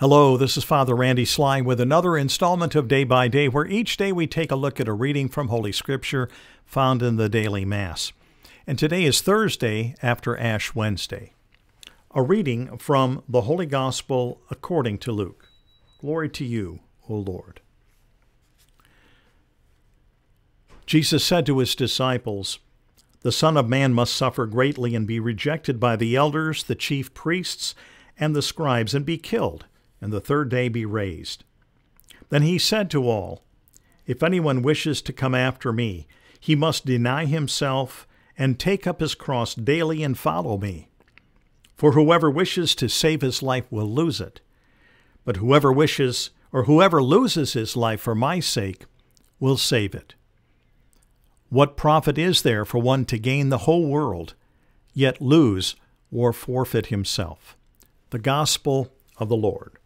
Hello, this is Father Randy Sly with another installment of Day by Day, where each day we take a look at a reading from Holy Scripture found in the daily Mass. And today is Thursday after Ash Wednesday. A reading from the Holy Gospel according to Luke. Glory to you, O Lord. Jesus said to his disciples, The Son of Man must suffer greatly and be rejected by the elders, the chief priests, and the scribes, and be killed and the third day be raised. Then he said to all, If anyone wishes to come after me, he must deny himself and take up his cross daily and follow me. For whoever wishes to save his life will lose it, but whoever wishes or whoever loses his life for my sake will save it. What profit is there for one to gain the whole world, yet lose or forfeit himself? The Gospel of the Lord.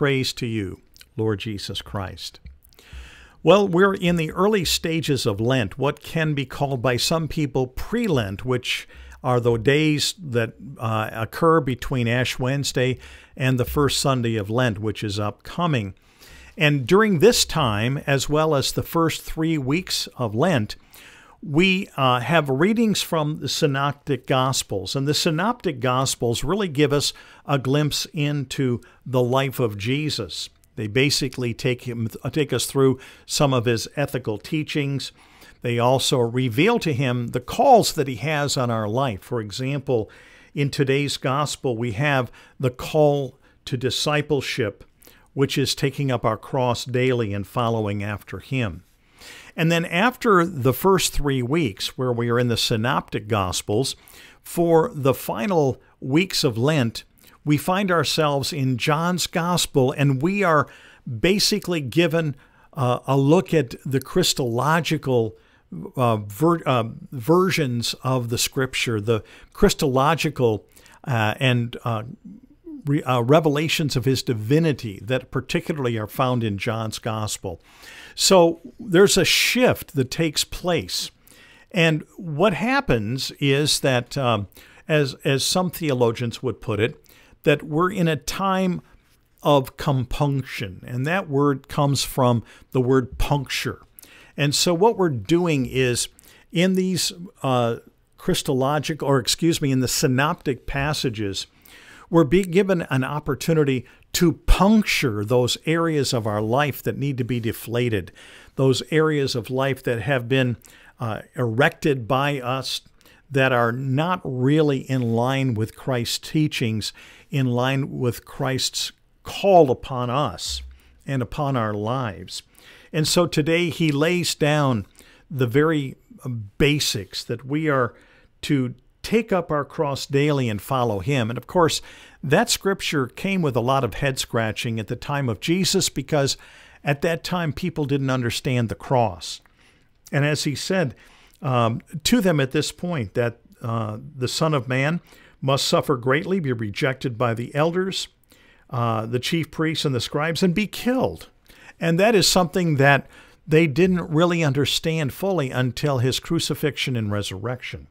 Praise to you, Lord Jesus Christ. Well, we're in the early stages of Lent, what can be called by some people pre Lent, which are the days that uh, occur between Ash Wednesday and the first Sunday of Lent, which is upcoming. And during this time, as well as the first three weeks of Lent, we uh, have readings from the Synoptic Gospels. And the Synoptic Gospels really give us a glimpse into the life of Jesus. They basically take, him, take us through some of his ethical teachings. They also reveal to him the calls that he has on our life. For example, in today's gospel, we have the call to discipleship, which is taking up our cross daily and following after him. And then after the first three weeks, where we are in the Synoptic Gospels, for the final weeks of Lent, we find ourselves in John's Gospel, and we are basically given uh, a look at the Christological uh, ver- uh, versions of the Scripture, the Christological uh, and uh, re- uh, revelations of his divinity that particularly are found in John's Gospel. So there's a shift that takes place. And what happens is that, um, as, as some theologians would put it, that we're in a time of compunction. And that word comes from the word puncture. And so what we're doing is in these uh, Christological, or excuse me, in the synoptic passages, we're being given an opportunity to puncture those areas of our life that need to be deflated, those areas of life that have been uh, erected by us that are not really in line with Christ's teachings, in line with Christ's call upon us and upon our lives. And so today he lays down the very basics that we are to take up our cross daily and follow him. And of course, that scripture came with a lot of head scratching at the time of Jesus because at that time people didn't understand the cross. And as he said um, to them at this point, that uh, the Son of Man must suffer greatly, be rejected by the elders, uh, the chief priests, and the scribes, and be killed. And that is something that they didn't really understand fully until his crucifixion and resurrection.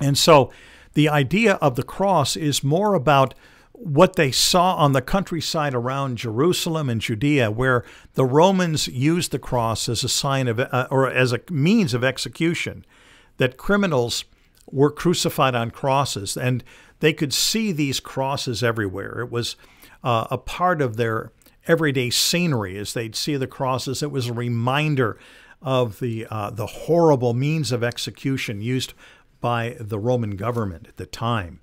And so the idea of the cross is more about what they saw on the countryside around Jerusalem and Judea, where the Romans used the cross as a sign of, uh, or as a means of execution, that criminals were crucified on crosses, and they could see these crosses everywhere. It was uh, a part of their everyday scenery as they'd see the crosses. It was a reminder of the uh, the horrible means of execution used by the Roman government at the time.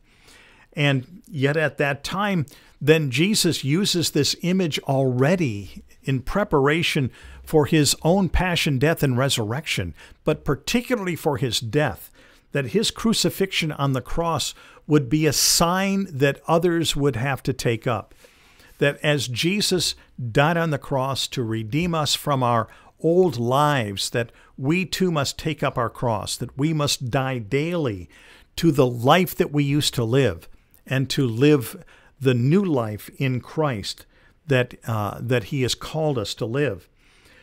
And yet, at that time, then Jesus uses this image already in preparation for his own passion, death, and resurrection, but particularly for his death, that his crucifixion on the cross would be a sign that others would have to take up. That as Jesus died on the cross to redeem us from our old lives, that we too must take up our cross, that we must die daily to the life that we used to live, and to live the new life in Christ that, uh, that He has called us to live.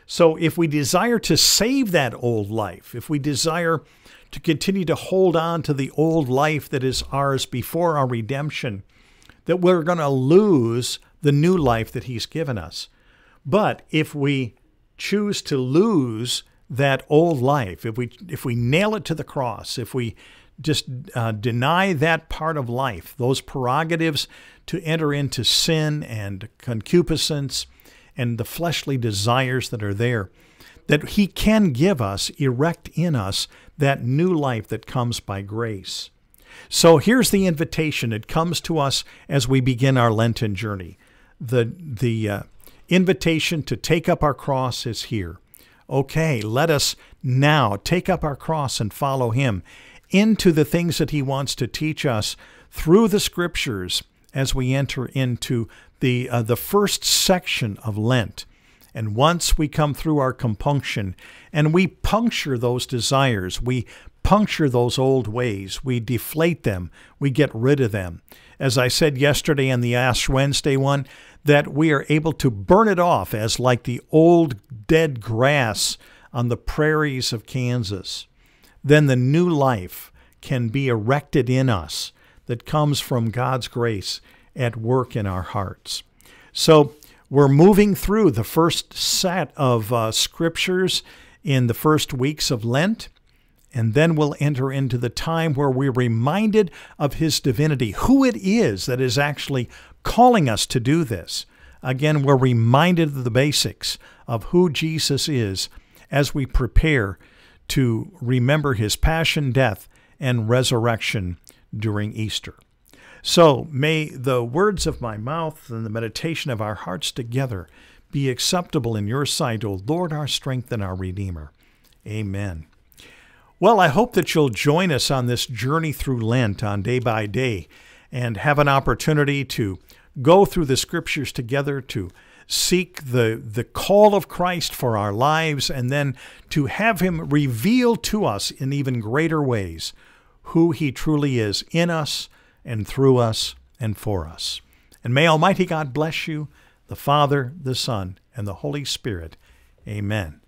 So, if we desire to save that old life, if we desire to continue to hold on to the old life that is ours before our redemption, that we're going to lose the new life that He's given us. But if we choose to lose that old life, if we if we nail it to the cross, if we just uh, deny that part of life, those prerogatives to enter into sin and concupiscence and the fleshly desires that are there, that He can give us, erect in us, that new life that comes by grace. So here's the invitation. It comes to us as we begin our Lenten journey. The, the uh, invitation to take up our cross is here. Okay, let us now take up our cross and follow Him into the things that He wants to teach us through the Scriptures as we enter into the, uh, the first section of Lent. And once we come through our compunction and we puncture those desires, we puncture those old ways, we deflate them, we get rid of them. As I said yesterday in the Ash Wednesday one, that we are able to burn it off as like the old dead grass on the prairies of Kansas. Then the new life can be erected in us that comes from God's grace at work in our hearts. So we're moving through the first set of uh, scriptures in the first weeks of Lent. And then we'll enter into the time where we're reminded of His divinity, who it is that is actually calling us to do this. Again, we're reminded of the basics of who Jesus is as we prepare to remember His passion, death, and resurrection during Easter. So may the words of my mouth and the meditation of our hearts together be acceptable in your sight, O Lord, our strength and our Redeemer. Amen. Well, I hope that you'll join us on this journey through Lent on day by day and have an opportunity to go through the scriptures together to seek the, the call of Christ for our lives and then to have Him reveal to us in even greater ways who He truly is in us and through us and for us. And may Almighty God bless you, the Father, the Son, and the Holy Spirit. Amen.